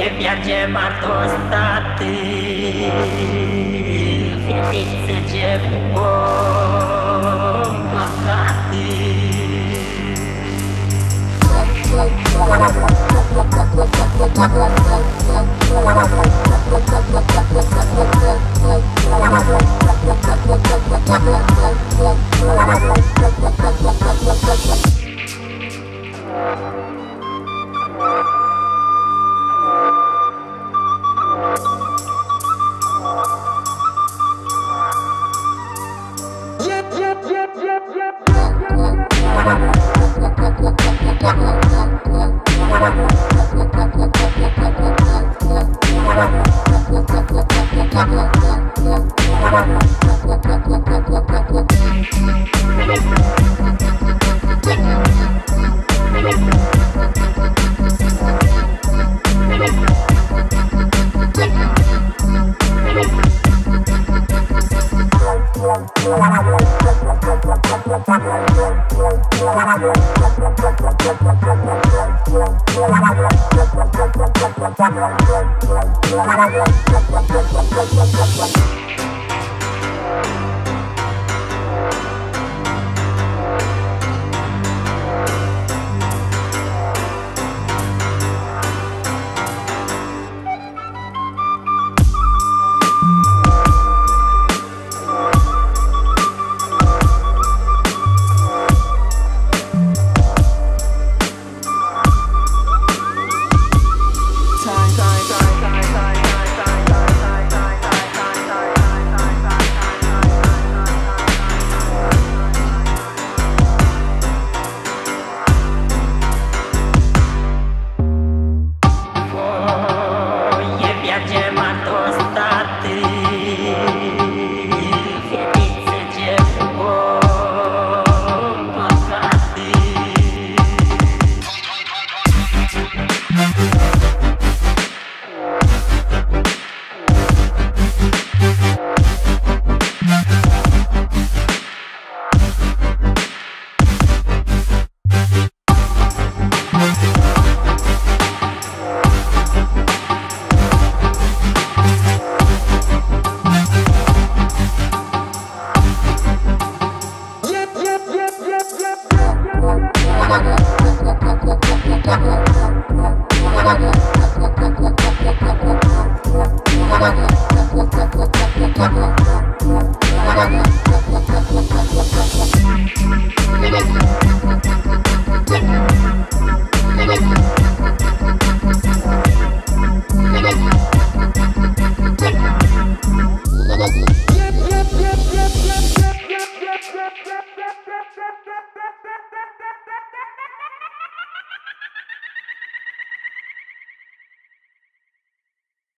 nie wiedziała dostaty Wiedzy ciepło Yep, yep, yep. Kochaty Nie